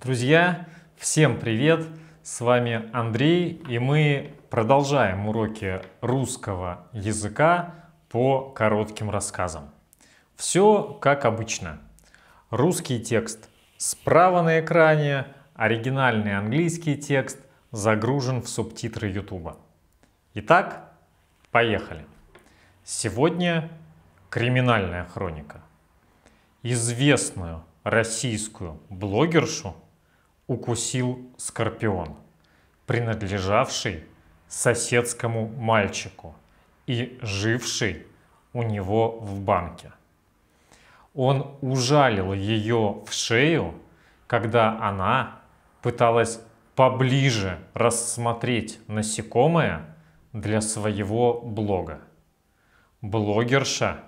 Друзья, всем привет! С вами Андрей, и мы продолжаем уроки русского языка по коротким рассказам. Все как обычно. Русский текст справа на экране, оригинальный английский текст загружен в субтитры YouTube. Итак, поехали. Сегодня криминальная хроника. Известную российскую блогершу укусил скорпион, принадлежавший соседскому мальчику и живший у него в банке. Он ужалил ее в шею, когда она пыталась поближе рассмотреть насекомое для своего блога. Блогерша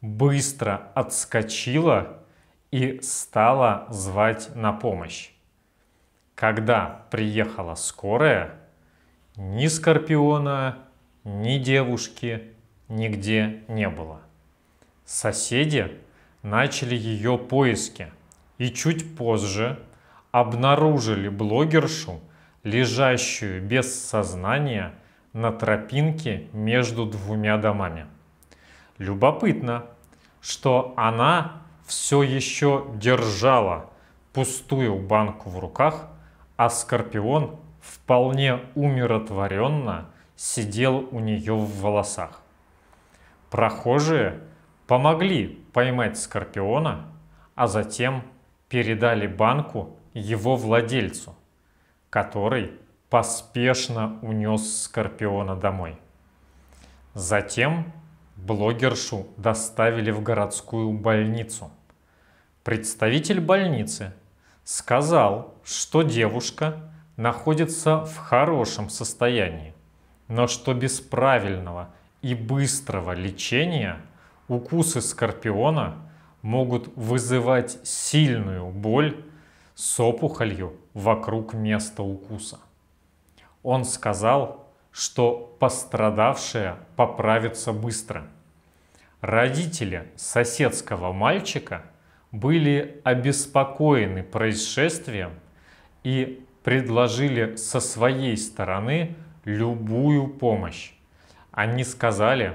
быстро отскочила и стала звать на помощь. Когда приехала скорая, ни Скорпиона, ни девушки нигде не было. Соседи начали ее поиски и чуть позже обнаружили блогершу, лежащую без сознания на тропинке между двумя домами. Любопытно, что она все еще держала пустую банку в руках, а Скорпион вполне умиротворенно сидел у нее в волосах. Прохожие помогли поймать Скорпиона, а затем передали банку его владельцу, который поспешно унес Скорпиона домой. Затем блогершу доставили в городскую больницу – Представитель больницы сказал, что девушка находится в хорошем состоянии, но что без правильного и быстрого лечения укусы скорпиона могут вызывать сильную боль с опухолью вокруг места укуса. Он сказал, что пострадавшая поправится быстро. Родители соседского мальчика – были обеспокоены происшествием и предложили со своей стороны любую помощь. Они сказали,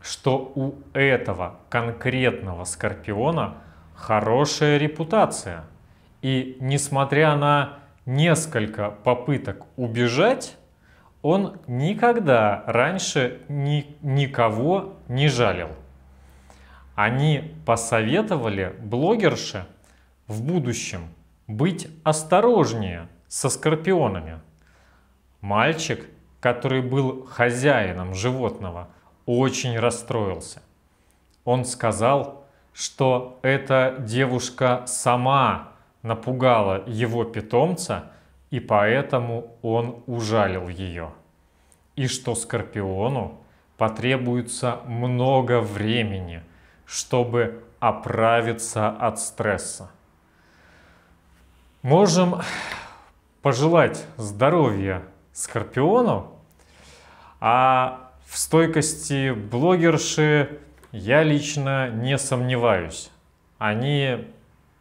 что у этого конкретного скорпиона хорошая репутация. И несмотря на несколько попыток убежать, он никогда раньше ни, никого не жалил они посоветовали блогерше в будущем быть осторожнее со скорпионами. Мальчик, который был хозяином животного, очень расстроился. Он сказал, что эта девушка сама напугала его питомца, и поэтому он ужалил ее. И что скорпиону потребуется много времени – чтобы оправиться от стресса. Можем пожелать здоровья Скорпиону, а в стойкости блогерши я лично не сомневаюсь. Они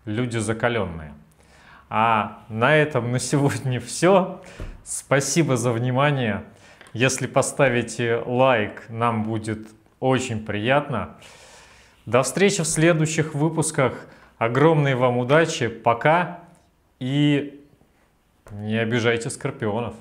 люди закаленные. А на этом на сегодня все. Спасибо за внимание. Если поставите лайк, нам будет очень приятно. До встречи в следующих выпусках. Огромной вам удачи. Пока. И не обижайте скорпионов.